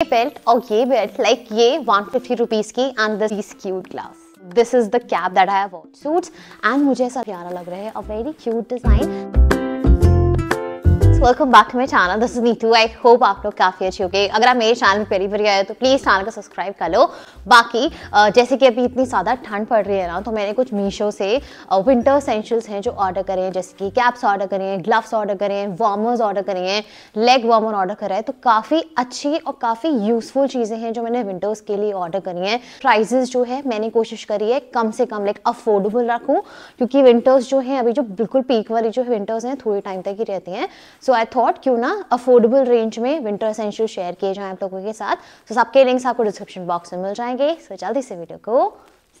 Belt और ये belt like ये वन फिफ्टी रुपीज़ की and this cute glass this is the cap that I have suits and मुझे ऐसा प्यारा लग रहा है a very cute design welcome back to my channel this is Neetu I hope आप लोग काफ़ी अच्छे हो गए अगर आप मेरे चैनल में पहली बार आए तो प्लीज़ चैनल को सब्सक्राइब कर लो। बाकी जैसे कि अभी इतनी ज़्यादा ठंड पड़ रही है ना तो मैंने कुछ मीशो से विंटर असेंशियल्स हैं जो ऑर्डर करे हैं, जैसे कि कैप्स ऑर्डर करें हैं ग्लव्स ऑर्डर करें हैं वार्मर्स ऑर्डर करे हैं लेग वार्मर ऑर्डर करा है। तो काफ़ी अच्छी और काफ़ी यूजफुल चीज़ें हैं जो मैंने विंटर्स के लिए ऑर्डर करी हैं। प्राइजेस जो है, मैंने कोशिश करी है कम से कम लाइक अफोर्डेबल रखूँ, क्योंकि विंटर्स जो हैं, अभी जो बिल्कुल पीक वाली जो विंटर्स हैं, थोड़े टाइम तक ही रहती हैं। सो आई थॉट क्यों ना अफोर्डेबल रेंज में विंटर एसेंशियल शेयर किए जाएँ आप लोगों के साथ. तो सबके लिंक्स आपको डिस्क्रिप्शन बॉक्स में मिल जाएँगे। सो जल्दी से वीडियो को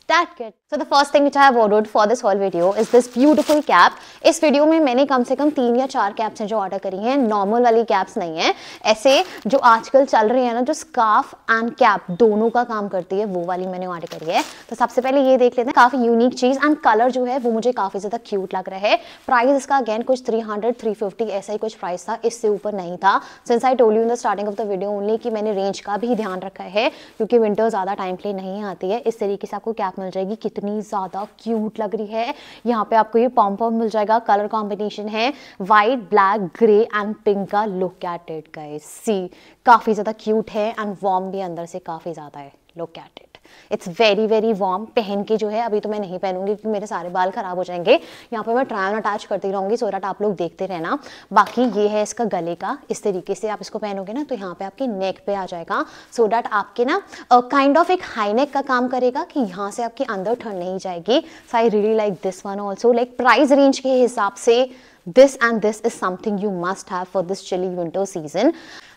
That good. So the first thing which I have ordered for this whole video is this beautiful cap. इस वीडियो में मैंने कम से कम तीन या चार कैप्स हैं जो ऑर्डर करी हैं। नॉर्मल वाली कैप्स नहीं है। ऐसे जो आजकल चल रही है ना, जो स्कार्फ एंड कैप दोनों का काम करती है, वो वाली मैंने ऑर्डर करी है। तो सबसे पहले ये देख लेते हैं, काफ़ी यूनिक चीज़ एंड कलर जो है, वो मुझे काफ़ी ज़्यादा क्यूट लग रहा है। प्राइस इसका अगेन कुछ थ्री हंड्रेड थ्री फिफ्टी ऐसा ही कुछ प्राइस था, इससे ऊपर नहीं था। Since I told you in the starting of the video only कि मैंने रेंज का भी ध्यान रखा है, क्योंकि विंटर ज़्यादा टाइम के लिए नहीं आती है, इस तरीके से आपको कैप मिल जाएगी। कितनी ज़्यादा क्यूट लग रही है। यहाँ पे आपको ये पॉम पॉम मिल जाएगा। कलर कॉम्बिनेशन है। White black grey and pink का look at it guys see काफ़ी ज़्यादा क्यूट है एंड वॉर्म भी अंदर से काफ़ी ज़्यादा है। Look at it it's very very warm पहन के जो है, अभी तो मैं नहीं पहनूँगी क्योंकि मेरे सारे बाल खराब हो जाएँगे। यहाँ पे मैं ट्रायल अटैच करती रहूँगी सो दैट आप लोग देखते रहना। बाकी ये है इसका गले का। इस तरीके से आप इसको पहनोगे ना तो यहाँ पे आपके नेक पे आ जाएगा। सो डैट आपके ना काइंड ऑफ़ एक हाई नेक का काम करेगा कि यहाँ से आपके अंदर ठंड नहीं जाएगी। So I really like this one also like price range के हिसाब से this and this is something you must have for this chilly winter season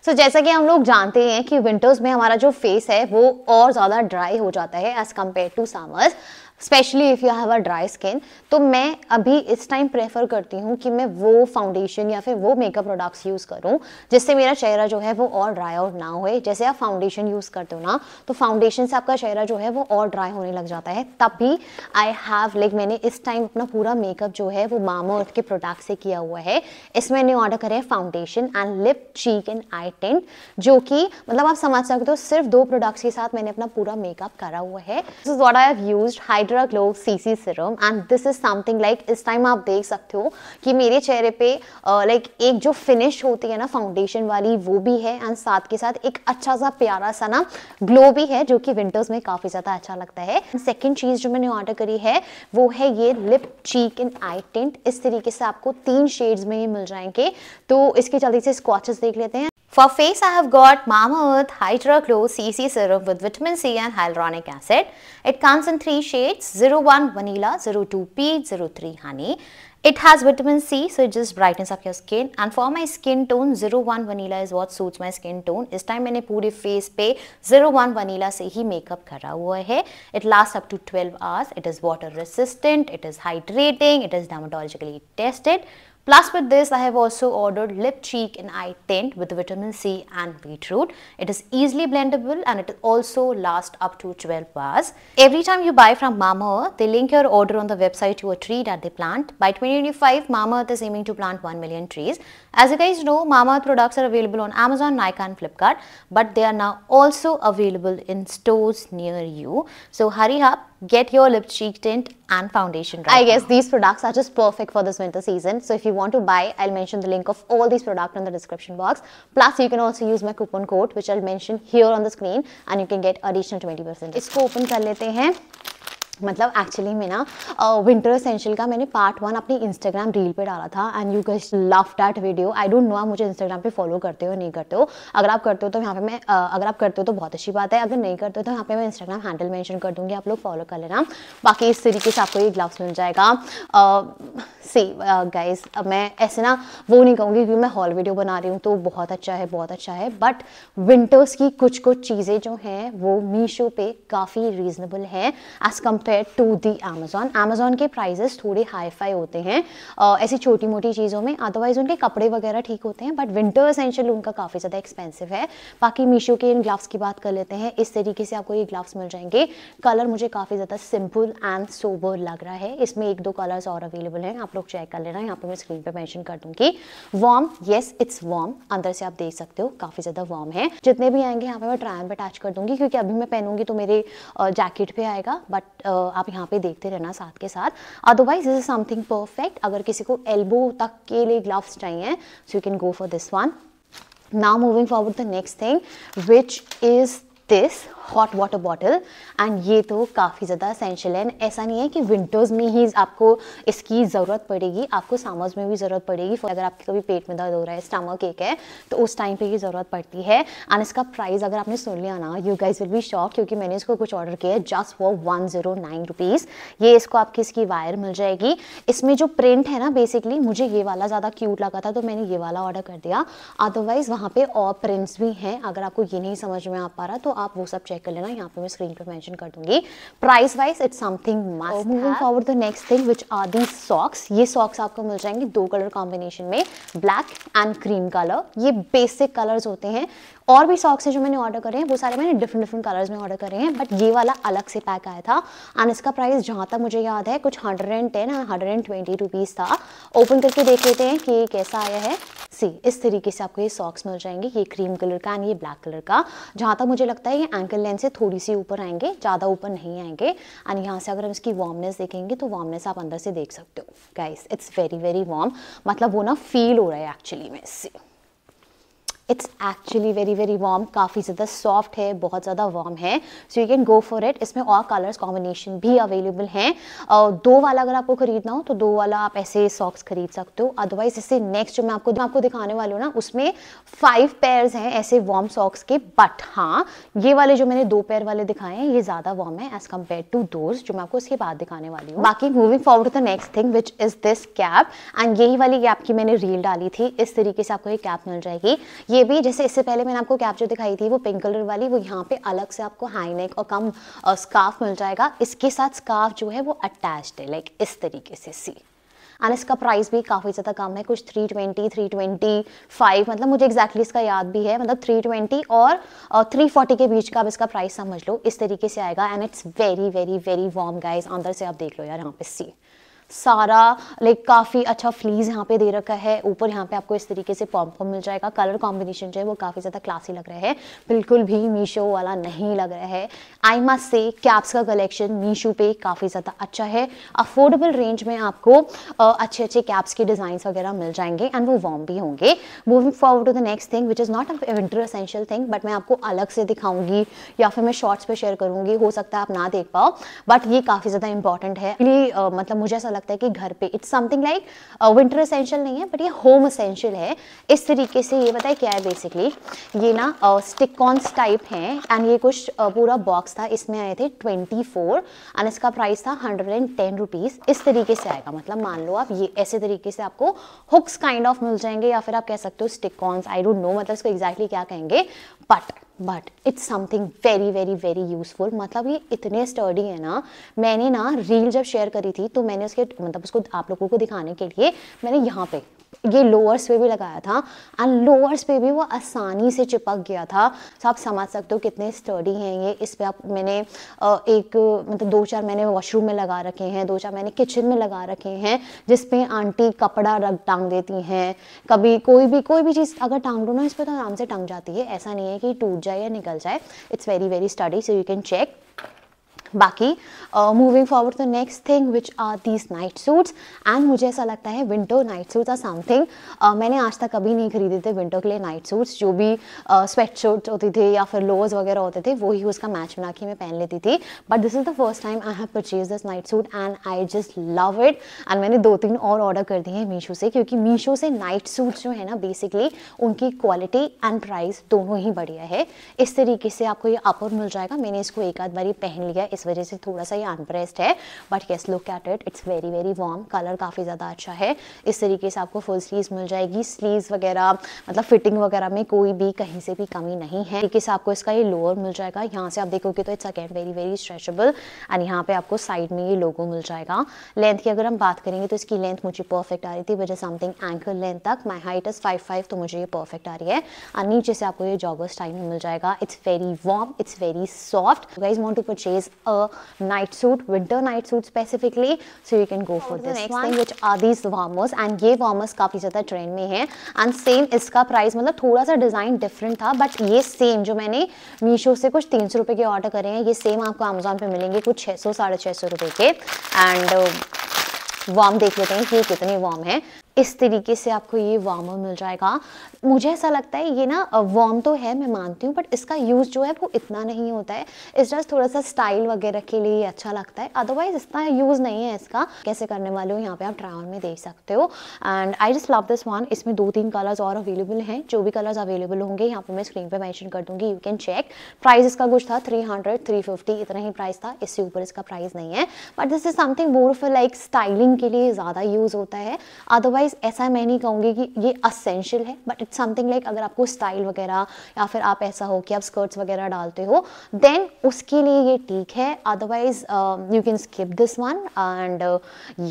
so जैसा कि हम लोग जानते हैं कि विंटर्स में हमारा जो फेस है, वो और ज़्यादा ड्राई हो जाता है as compare to summers specially if you have a dry skin तो मैं अभी इस टाइम प्रेफर करती हूँ कि मैं वो फाउंडेशन या फिर वो मेकअप प्रोडक्ट्स यूज़ करूँ, जिससे मेरा चेहरा जो है वो और ड्राई आउट ना होए। जैसे आप फाउंडेशन यूज़ करते हो ना तो फाउंडेशन से आपका चेहरा जो है वो और ड्राई होने लग जाता है। तब भी आई हैव लाइक मैंने इस टाइम अपना पूरा मेकअप जो है वो मामा अर्थ के प्रोडक्ट से किया हुआ है। इसमें मैंने ऑर्डर करे है foundation and lip cheek and eye tint जो कि मतलब आप समझ सकते हो, सिर्फ़ दो प्रोडक्ट्स के साथ मैंने अपना पूरा मेकअप करा हुआ है। This is what I have used hydra glow CC serum and this is something like इस टाइम आप देख सकते हो कि मेरे चेहरे पे लाइक uh, like, एक जो फिनिश होती है ना फाउंडेशन वाली वो भी है एंड साथ के साथ एक अच्छा सा प्यारा सा ना ग्लो भी है जो कि विंटर्स में काफ़ी ज़्यादा अच्छा लगता है। सेकेंड चीज़ जो मैंने ऑर्डर करी है वो है ये lip cheek and eye tint इस तरीके से आपको तीन शेड्स में ही मिल जाएँगे। तो इसके जल्दी से स्कॉचेस देख लेते हैं। For face, I have got Mamaearth Hydra Glow CC Serum with vitamin C and hyaluronic acid. It comes in three shades 01 Vanilla, 02 Peach, 03 Honey. It has vitamin C, so it just brightens up your skin. And for my skin tone, 01 Vanilla is what suits my skin tone. इस time मैंने पूरे face पे 01 Vanilla से ही makeup करा हुआ है. It lasts up to 12 hours. It is water resistant. It is hydrating. It is dermatologically tested. Plus with this I have also ordered lip cheek and eye tint with vitamin C and beetroot. It is easily blendable and it also lasts up to 12 hours. Every time you buy from Mamaearth, they link your order on the website to a tree that they plant. By 2025, Mamaearth is aiming to plant 1 million trees. As you guys know, Mamaearth products are available on Amazon, Nykaa and Flipkart, but they are now also available in stores near you. So hurry up, get your lip cheek tint and foundation right I guess now. these products are just perfect for this winter season. So if you want to buy, I'll mention the link of all these products in the description box. Plus you can also use my coupon code which I'll mention here on the screen and you can get additional 20%. इसको open कर लेते हैं मतलब actually में ना winter essential का मैंने part one अपनी इंस्टाग्राम रील पे डाला था and you guys love that video I don't know आप मुझे इंस्टाग्राम पे फॉलो करते हो नहीं करते हो. अगर आप करते हो तो यहाँ पे मैं अगर आप करते हो तो बहुत अच्छी बात है. अगर नहीं करते हो तो यहाँ पे मैं इंस्टाग्राम हैंडल मैंशन कर दूँगी. आप लोग फॉलो कर लेना. बाकी इस तरीके से आपको ये ग्लव्स मिल जाएगा. सी गाइज़ अब मैं ऐसे ना वो नहीं कहूँगी क्योंकि मैं हॉल वीडियो बना रही हूँ तो बहुत अच्छा है बहुत अच्छा है बट विंटर्स की कुछ कुछ चीज़ें जो हैं वो मीशो पे काफ़ी रीजनेबल है as compare to the Amazon Amazon के प्राइजेस थोड़े हाई फाई होते हैं uh, ऐसी छोटी मोटी चीज़ों में अदरवाइज़ उनके कपड़े वगैरह ठीक होते हैं बट विंटर असेंशियल उनका काफ़ी ज़्यादा एक्सपेंसिव है। बाकी मीशो के इन ग्लव्स की बात कर लेते हैं इस तरीके से आपको ये ग्लव्स मिल जाएँगे। कलर मुझे काफ़ी ज़्यादा सिंपल एंड सोबर लग रहा है इसमें एक दो कलर्स और अवेलेबल हैं आप लोग चेक कर लेना, यहाँ पर मैं स्क्रीन पर मैंशन कर दूँगी। वॉर्म येस इट्स वॉर्म अंदर से आप देख सकते हो, काफ़ी ज़्यादा वॉर्म है। जितने भी आएँगे, यहाँ पे मैं ट्रायन पे अटैच कर दूँगी, क्योंकि अभी मैं पहनूँगी तो मेरे जैकेट पे आएगा बट आप यहाँ पे देखते रहना साथ के साथ। Otherwise this is something perfect अगर किसी को एल्बो तक के लिए ग्लव्स चाहिए so you can go for this one now, moving forward, the next thing, which is this hot water bottle and ये तो काफ़ी ज़्यादा असेंशियल है। ऐसा नहीं है कि विंटर्स में ही आपको इसकी ज़रूरत पड़ेगी, आपको समर्स में भी ज़रूरत पड़ेगी। अगर आपके कभी पेट में दर्द हो रहा है स्टमक एक है तो उस टाइम पे ही ज़रूरत पड़ती है। एंड इसका प्राइस अगर आपने सुन लिया ना you guys will be shock क्योंकि मैंने इसको कुछ ऑर्डर किया है just for one zero nine rupees ये इसको आपकी इसकी वायर मिल जाएगी। इसमें जो प्रिंट है ना बेसिकली मुझे ये वाला ज़्यादा क्यूट लगा था तो मैंने ये वाला ऑर्डर कर दिया। अदरवाइज़ वहाँ पर और प्रिंट्स भी हैं, अगर आपको ये नहीं समझ में आ पा रहा तो आप वो सब चेक कर लेना यहाँ पे मैं स्क्रीन पर मैंशन कर दूँगी। Price wise it's something must moving forward the next thing which are the socks ये सॉक्स आपको मिल जाएँगे दो कलर कॉम्बिनेशन में ब्लैक एंड क्रीम कलर ये बेसिक कलर्स होते हैं। और भी सॉक्स है जो मैंने ऑर्डर करे हैं, वो सारे मैंने डिफरेंट डिफरेंट कलर्स में ऑर्डर करे हैं बट ये वाला अलग से पैक आया था। एंड इसका प्राइस जहाँ तक मुझे याद है, कुछ hundred and ten hundred and twenty rupees था। ओपन करके देख लेते हैं कि कैसा आया है। सी इस तरीके से आपको ये सॉक्स मिल जाएँगे, ये क्रीम कलर का एंड ये ब्लैक कलर का। जहाँ तक मुझे लगता है ये एंकल लेंथ से थोड़ी सी ऊपर आएँगे, ज़्यादा ऊपर नहीं आएँगे। एंड यहाँ से अगर हम इसकी वार्मनेस देखेंगे तो वार्मनेस आप अंदर से देख सकते हो। Guys it's very very warm मतलब वो ना फील हो रहा है एक्चुअली में। इससे it's actually very very warm काफ़ी ज़्यादा सॉफ्ट है, बहुत ज़्यादा वार्म है. So you can go for it इसमें और कलर्स कॉम्बिनेशन भी अवेलेबल हैं. दो वाला अगर आपको खरीदना हो तो दो वाला आप ऐसे सॉक्स खरीद सकते हो. अदरवाइज़ इससे नेक्स्ट जो मैं आपको आपको दिखाने वाली हूँ ना, उसमें फाइव पेयर्स हैं ऐसे वार्म सॉक्स के. बट हाँ ये वाले जो मैंने दो पेयर वाले दिखाए हैं, ये ज़्यादा वार्म है एज कंपेयर टू दोज जो मैं आपको उसके बाद दिखाने वाली हूँ. बाकी moving forward the next thing which is this cap and यही वाली कैप की मैंने रील डाली थी. इस तरीके से आपको ये कैप मिल जाएगी. ये भी जैसे इससे पहले मैंने आपको कैप जो दिखाई थी वो पिंक कलर वाली वो यहाँ पे अलग से आपको हाई नेक और कम स्कार्फ मिल जाएगा। इसके साथ स्कार्फ जो है वो अटैच्ड है लाइक इस तरीके से सी एंड इसका प्राइस भी काफ़ी ज़्यादा कम है कुछ 320, 325 मतलब मुझे एक्जैक्टली exactly इसका याद भी है मतलब 320 और uh, 340 के बीच का अब इसका प्राइस समझ लो इस तरीके से आएगा। And it's very very very warm guys अंदर से आप देख लो यार यहाँ पे सी सारा लाइक काफ़ी अच्छा फ्लीज यहाँ पे दे रखा है। ऊपर यहाँ पे आपको इस तरीके से पॉम्पॉम मिल जाएगा। कलर कॉम्बिनेशन जो है वो काफ़ी ज़्यादा क्लासी लग रहा है। बिल्कुल भी मीशो वाला नहीं लग रहा है। आई मस्ट से कैप्स का कलेक्शन मीशो पे काफ़ी ज़्यादा अच्छा है। अफोर्डेबल रेंज में आपको अच्छे अच्छे कैप्स के डिज़ाइन वगैरह मिल जाएँगे एंड वो वॉर्म भी होंगे। Moving forward to the next thing which is not a winter essential thing but मैं आपको अलग से दिखाऊँगी, या फिर मैं शॉर्ट्स पे शेयर करूँगी, हो सकता है आप ना देख पाओ बट ये काफ़ी ज़्यादा इंपॉर्टेंट है। मतलब मुझे ऐसा लगता है कि घर पे it's something like winter essential नहीं है बट ये होम असेंशियल है। इस तरीके से ये बताए क्या है बेसिकली ये ना स्टिक कॉन्स टाइप हैं एंड ये कुछ uh, पूरा बॉक्स था इसमें आए थे 24 एंड इसका प्राइस था हंड्रेड एंड टेन रुपीज़ इस तरीके से आएगा मतलब मान लो आप ये ऐसे तरीके से आपको हुक्स काइंड ऑफ़ मिल जाएँगे या फिर आप कह सकते हो stick cons I don't know मतलब इसको एग्जैक्टली क्या कहेंगे? But but it's something very very very useful मतलब ये इतने स्टडी है ना। मैंने ना रील जब शेयर करी थी तो मैंने उसके मतलब उसको आप लोगों को दिखाने के लिए मैंने यहाँ पे ये लोअर्स पे भी लगाया था एंड लोअर्स पे भी वो आसानी से चिपक गया था। तो आप समझ सकते हो कितने स्टडी हैं ये। इस पर आप मैंने एक मतलब दो चार मैंने वॉशरूम में लगा रखे हैं, दो चार मैंने किचन में लगा रखे हैं जिसपे आंटी कपड़ा रख टांग देती हैं। कभी कोई भी कोई भी चीज़ अगर टांग दो ना इस पर तो आराम से टांग जाती है। ऐसा नहीं है कि टूट जाए या निकल जाए। It's very very sturdy so you can check बाकी moving forward the next thing which are these night suits and मुझे ऐसा लगता है winter night suits are something मैंने आज तक कभी नहीं खरीदे थे विंटर के लिए नाइट सूट्स जो भी स्वेट uh, होती थे या फिर लोअर्स वगैरह होते थे वही उसका मैच बना के मैं पहन लेती थी. But this is the first time I have purchase this night suit and I just love it and मैंने दो तीन और ऑर्डर कर दिए हैं मीशो से क्योंकि मीशो से नाइट सूट्स जो है ना बेसिकली उनकी क्वालिटी एंड प्राइस दोनों ही बढ़िया है. इस तरीके से आपको ये अपर मिल जाएगा. मैंने इसको एक आध बारी पहन लिया इस वजह से थोड़ा सा ये अनप्रेस्ड है but yes look at it it's very very warm colour काफ़ी ज़्यादा अच्छा है। इस तरीके से आपको फुल स्लीव मिल जाएगी। स्लीव वगैरह मतलब फिटिंग वगैरह में कोई भी, कहीं से भी कमी नहीं है। तरीके से आपको इसका ये लोअर मिल जाएगा। यहाँ से आप देखोगे तो it's again very very stretchable and यहाँ पे आपको साइड में ये लोगो मिल जाएगा। लेंथ की अगर हम बात करेंगे तो इसकी लेंथ मुझे परफेक्ट आ रही थी, वजह समथिंग एंकल लेंथ तक। My height is five five तो मुझे ये परफेक्ट आ रही है। और नीचे से आपको ये जॉगर स्टाइल में मिल जाएगा। It's very warm it's very soft guys want to purchase a night suit winter night suit specifically so you can go for this next thing which are these warmers and ये warmers काफ़ी ज़्यादा trend में है. And same इसका price मतलब थोड़ा सा design different था बट ये सेम जो मैंने मीशो से कुछ तीन सौ रुपये के ऑर्डर करे हैं ये सेम आपको अमेजोन पे मिलेंगे कुछ छः सौ साढ़े छः सौ रुपये के. एंड वार्म देख लेते हैं कि ये कितने वार्म है. इस तरीके से आपको ये वार्मर मिल जाएगा. मुझे ऐसा लगता है, ये ना वॉर्म तो है, मैं मानती हूँ बट इसका यूज़ जो है, वो इतना नहीं होता है। इस जस्ट थोड़ा सा स्टाइल वगैरह के लिए अच्छा लगता है। अदरवाइज़ इतना यूज़ नहीं है इसका। कैसे करने वाले हो, यहाँ पे आप ट्रायल में देख सकते हो। And I just love this one इसमें दो तीन कलर्स और अवेलेबल हैं। जो भी कलर्स अवेलेबल होंगे, यहाँ पर मैं स्क्रीन पर मैंशन कर दूँगी। यू कैन चेक प्राइस इसका कुछ था थ्री हंड्रेड थ्री फिफ्टी इतना ही प्राइस था। इससे ऊपर इसका प्राइस नहीं है। But this is something more for like styling के लिए ज़्यादा यूज़ होता है। अदरवाइज़ ऐसा मैं नहीं कहूँगी कि ये असेंशियल है बट इट्स समथिंग लाइक अगर आपको स्टाइल वगैरह या फिर आप ऐसा हो कि आप स्कर्ट्स वगैरह डालते हो देन उसके लिए ये ठीक है। Otherwise you can skip this one and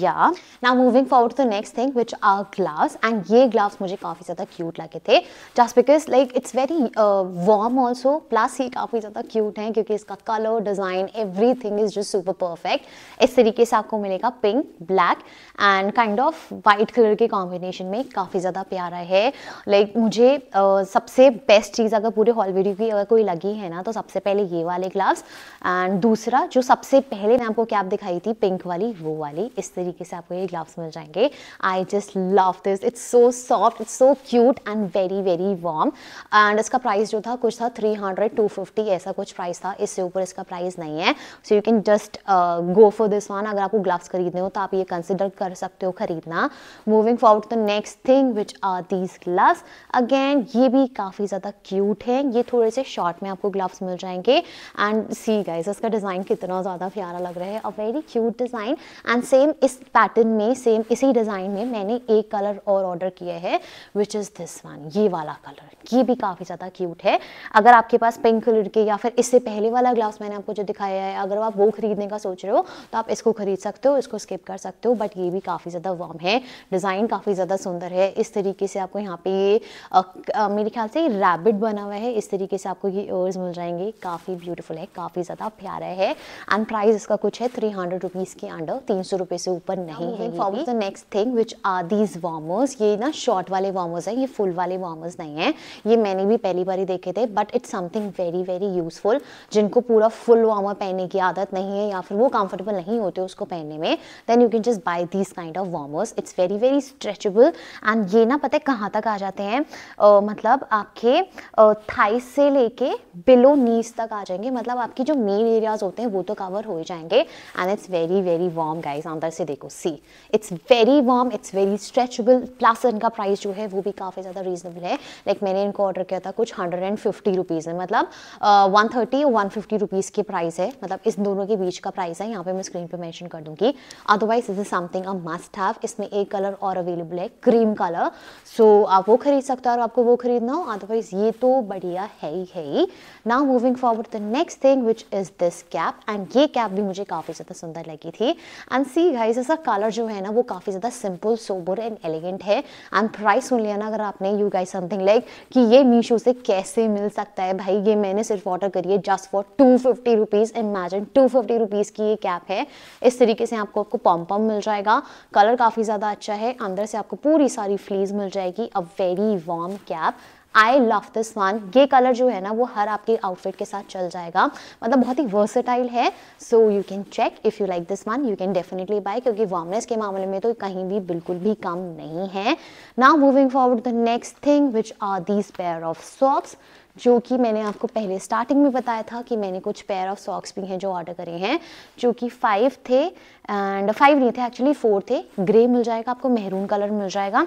या ना moving forward to next thing which are gloves and ये ग्लाव्स मुझे काफ़ी ज़्यादा क्यूट लगे थे। Just because like it's very warm also plus ये काफ़ी ज़्यादा क्यूट है क्योंकि इसका colour design everything is just super perfect इस तरीके से आपको मिलेगा pink black and kind of white colour के कॉम्बिनेशन में काफ़ी ज़्यादा प्यारा है। लाइक मुझे uh, सबसे बेस्ट चीज़ अगर पूरे हॉल वीडियो की अगर कोई लगी है ना तो सबसे पहले ये वाले ग्लाव्स एंड दूसरा जो सबसे पहले मैं आपको कैप दिखाई थी पिंक वाली वो वाली इस तरीके से आपको ये ग्लाव्स मिल जाएँगे। I just love this it's so soft it's so cute and very very warm and इसका प्राइस जो था कुछ था थ्री हंड्रेड टू फिफ्टी ऐसा कुछ प्राइस था। इससे ऊपर इसका प्राइस नहीं है। So you can just go for this one अगर आपको ग्लाव्स खरीदने हो तो आप ये कंसिडर कर सकते हो खरीदना। Moving forward the next thing which are these gloves again ये भी काफ़ी ज़्यादा क्यूट है। ये थोड़े से शॉर्ट में आपको ग्लव्स मिल जाएँगे। एंड सी गाइस इसका डिज़ाइन कितना ज़्यादा प्यारा लग रहा है। A very cute design and same इस पैटर्न में सेम इसी डिज़ाइन में मैंने एक कलर और ऑर्डर किया है विच इज़ दिस वन ये वाला कलर ये भी काफ़ी ज़्यादा क्यूट है। अगर आपके पास पिंक कलर के या फिर इससे पहले वाला ग्लास मैंने आपको जो दिखाया है, अगर आप वो खरीदने का सोच रहे हो तो आप इसको खरीद सकते हो, इसको स्किप कर सकते हो बट ये भी काफ़ी ज़्यादा वार्म है। डिज़ाइन काफ़ी ज़्यादा सुंदर है। इस तरीके से आपको यहाँ पे ये मेरे ख्याल से रैबिट बना हुआ है। इस तरीके से आपको ये ईयर्स मिल जाएँगे। काफ़ी ब्यूटीफुल है काफ़ी ज़्यादा प्यारा है। एंड प्राइस इसका कुछ है थ्री हंड्रेड रुपीज़ के अंडर तीन सौ रुपये से ऊपर नहीं है the next thing which are these warmers ये ना शॉर्ट वाले वार्मर्स है ये फुल वाले वार्मर्स नहीं है। ये मैंने भी पहली बार ही देखे थे but it's something very very useful जिनको पूरा फुल वार्मर पहनने की आदत नहीं है या फिर वो कंफर्टेबल नहीं होते उसको पहनने में then you can just buy these kind of warmers it's very very stretchable and ये ना पता है कहाँ तक आ जाते हैं? Uh, मतलब आपके थाइस से लेके बिलो नीज तक आ जाएँगे। मतलब आपकी जो मेन एरियाज़ होते हैं वो तो कवर हो जाएँगे। And it's very very warm guys अंदर से देखो see it's very warm it's very stretchable plus इनका प्राइस जो है वो भी काफ़ी ज़्यादा रीजनेबल है। लाइक like मैंने इनको ऑर्डर किया था कुछ हंड्रेड एंड फिफ्टी रुपीज़ है मतलब one thirty one fifty rupees की प्राइस है। मतलब इस दोनों के बीच का प्राइस है। यहाँ पे मैं स्क्रीन पे मेंशन कर दूँगी। Otherwise is something a must have इसमें एक कलर और अवेलेबल है क्रीम कलर सो so, आप वो खरीद सकते हो और आपको वो खरीदना हो अदरवाइज़ ये तो बढ़िया है ही है ही। Now moving forward the next thing which is this cap and ये कैप भी मुझे काफ़ी ज़्यादा सुंदर लगी थी। एंड सी गाइस ऐसा कलर जो है ना, वो काफ़ी ज़्यादा सिंपल सोबर एंड एलिगेंट है। एंड प्राइस सुन लिया ना, अगर आपने यू गाइस समथिंग लाइक कि ये मीशो से कैसे मिल सकता है भाई? ये मैंने सिर्फ़ ऑर्डर करी है just for two fifty rupees imagine two fifty rupees की ये कैप है। इस तरीके से आपको आपको पॉम मिल जाएगा। कलर काफ़ी ज़्यादा अच्छा है। अंदर से आपको पूरी सारी फ्लीज मिल जाएगी। A very warm cap I love this one ये कलर जो है ना, वो हर आपके आउटफिट के साथ चल जाएगा। मतलब बहुत ही वर्सेटाइल है। So you can check if you like this one you can definitely buy क्योंकि वार्मनेस के मामले में तो कहीं भी बिल्कुल भी कम नहीं है। Now moving forward the next thing which are these pair of socks जो कि मैंने आपको पहले स्टार्टिंग में बताया था कि मैंने कुछ पेयर ऑफ़ सॉक्स भी हैं जो ऑर्डर करे हैं। जो कि फाइव थे एंड फाइव नहीं थे एक्चुअली फोर थे। ग्रे मिल जाएगा आपको मेहरून कलर मिल जाएगा।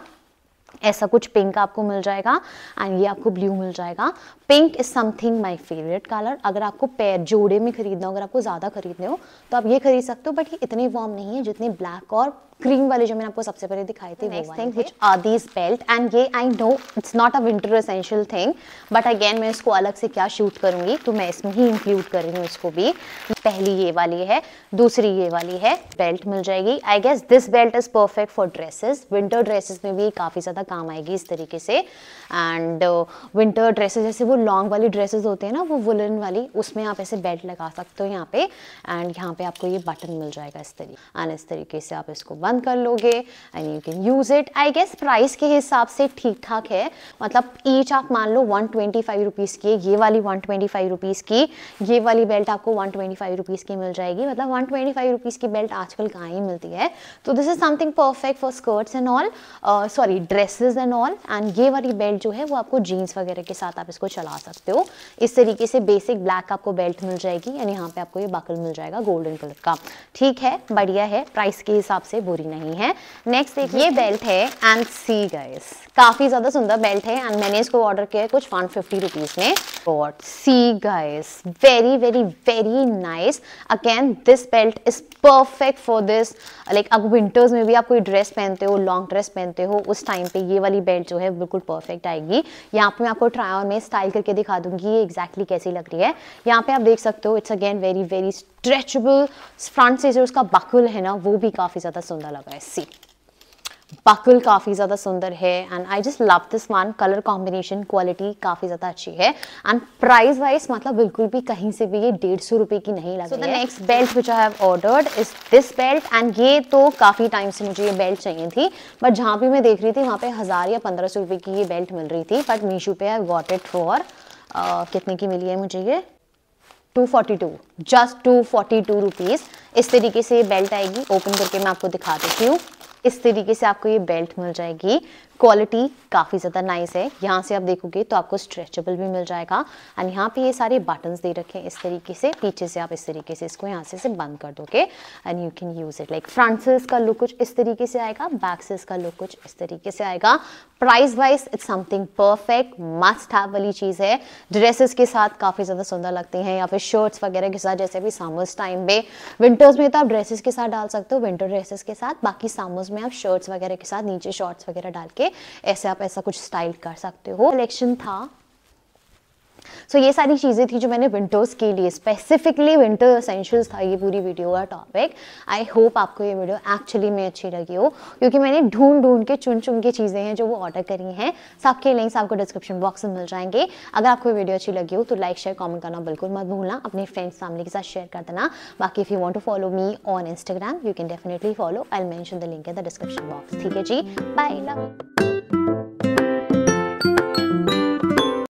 ऐसा कुछ पिंक आपको मिल जाएगा एंड ये आपको ब्लू मिल जाएगा। Pink is something my favourite colour अगर आपको पैर जोड़े में खरीदना हो अगर आपको ज़्यादा खरीदने हो तो आप ये खरीद सकते हो बट ये इतने वॉर्म नहीं है जितने ब्लैक और क्रीम वाले जो मैंने आपको सबसे पहले दिखाई थे next thing which are these belt and ये I know it's not a winter essential thing but again मैं इसको अलग से क्या शूट करूँगी तो मैं इसमें ही इंक्लूड कर रही हूँ इसको भी। पहली ये वाली है दूसरी ये वाली है बेल्ट मिल जाएगी। I guess this belt is perfect for dresses winter dresses में भी काफ़ी ज़्यादा काम आएगी इस तरीके से। एंड विंटर ड्रेसेस जैसे वो लॉन्ग वाली ड्रेसेस होते हैं ना, वो वुलन वाली, उसमें आप ऐसे बेल्ट लगा सकते हो यहाँ पे एंड यहाँ पे आपको ये बटन मिल जाएगा इस तरीके एंड इस तरीके से आप इसको बंद कर लोगे and you can use it I guess price के हिसाब से ठीक ठाक है। मतलब ईच आप मान लो वन ट्वेंटी फाइव रुपीज़ की ये वाली वन ट्वेंटी फाइव रुपीज़ की, ये वाली बेल्ट आपको वन ट्वेंटी फाइव रुपीज़ की मिल जाएगी। मतलब वन ट्वेंटी फाइव रुपीज़ की बेल्ट आजकल कहाँ ही मिलती है। तो this is something perfect for skirts and all sorry dresses and all and ये वाली बेल्ट जो है, वो आपको जीन्स वगैरह के साथ आप इसको चला सकते हो। इस तरीके से बेसिक ब्लैक आपको बेल्ट मिल जाएगी एंड यहाँ पे आपको ये बकल मिल जाएगा गोल्डन कलर का। ठीक है, बढ़िया है प्राइस के हिसाब से बुरी नहीं है। नेक्स्ट देखिए ये बेल्ट है एंड सी गाइस काफ़ी ज़्यादा सुंदर बेल्ट है एंड मैंने इसको ऑर्डर किया है कुछ वन फिफ्टी रुपीज़ में। God see guys very very very nice again this belt is perfect for this like अब विंटर्स में भी आप कोई ड्रेस पहनते हो लॉन्ग ड्रेस पहनते हो, उस टाइम पे ये वाली बेल्ट जो है बिल्कुल परफेक्ट आएगी। यहाँ पे मैं आपको ट्राई में स्टाइल करके दिखा दूँगी ये एग्जैक्टली exactly कैसी लग रही है। यहाँ पे आप देख सकते हो it's again very very stretchable front से जो उसका बकुल है ना, वो भी काफ़ी ज़्यादा सुंदर लग रहा है। सी बकल काफ़ी ज़्यादा सुंदर है and I just love this one colour combination quality काफ़ी ज़्यादा अच्छी है। एंड प्राइस वाइज मतलब बिल्कुल भी कहीं से भी ये डेढ़ सौ रुपये की नहीं लग रही है। Next belt which I have ordered is this belt and ये तो काफ़ी टाइम से मुझे ये बेल्ट चाहिए थी बट जहाँ भी मैं देख रही थी वहाँ पे हज़ार या पंद्रह सौ रुपये की ये बेल्ट मिल रही थी बट मीशो पे आई गॉट इट फॉर कितने की मिली है मुझे ये? 242 जस्ट 242 रुपीस इस तरीके से ये बेल्ट आएगी। ओपन करके मैं आपको दिखा देती हूँ। इस तरीके से आपको ये बेल्ट मिल जाएगी। क्वालिटी काफ़ी ज़्यादा नाइस है। यहाँ से आप देखोगे तो आपको स्ट्रेचेबल भी मिल जाएगा। एंड यहाँ पे ये सारे बटन्स दे रखे हैं इस तरीके से। पीछे से आप इस तरीके से इसको यहाँ से से बंद कर दोगे। And you can use it like front से इसका लुक कुछ इस तरीके से आएगा। बैक से इसका लुक कुछ इस तरीके से आएगा। Price wise it's something perfect must have वाली चीज़ है। ड्रेसेस के साथ काफ़ी ज़्यादा सुंदर लगती हैं। या फिर शर्ट्स वगैरह के साथ, जैसे भी समर्स टाइम में। विंटर्स में तो आप ड्रेसेस के साथ डाल सकते हो। विंटर ड्रेसेस के साथ। बाकी समर्स में आप शर्ट्स वगैरह के साथ नीचे शॉर्ट्स वगैरह डाल के ऐसे आप ऐसा कुछ स्टाइल कर सकते हो। कलेक्शन था सो ये सारी चीज़ें थी जो मैंने विंटर्स के लिए स्पेसिफिकली विंटर असेंशियल्स था ये पूरी वीडियो का टॉपिक आई होप आपको ये वीडियो एक्चुअली में अच्छी लगी हो, क्योंकि मैंने ढूंढ ढूंढ के चुन चुन के चीज़ें हैं जो वो ऑर्डर करी हैं. सबके लिंक्स आपको डिस्क्रिप्शन बॉक्स में मिल जाएँगे. अगर आपको ये वीडियो अच्छी लगी हो तो लाइक शेयर कॉमेंट करना बिल्कुल मत भूलना. अपने फ्रेंड्स फैमिली के साथ शेयर कर देना. बाकी if you want to follow me on Instagram you can definitely follow I mention the link in the description box ठीक है जी? Bye love